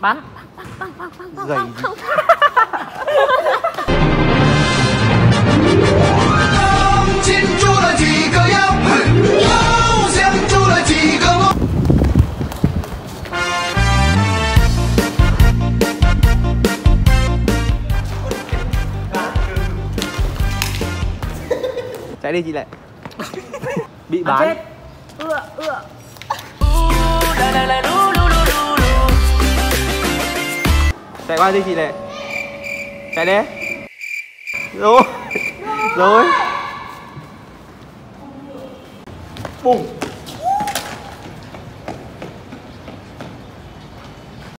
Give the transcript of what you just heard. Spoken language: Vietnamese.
bắn gầy chạy đi chị lại bị bán. chết. Ưa ưa. Chạy qua đi chị này chạy đi. Rồi. Rồi. Bùng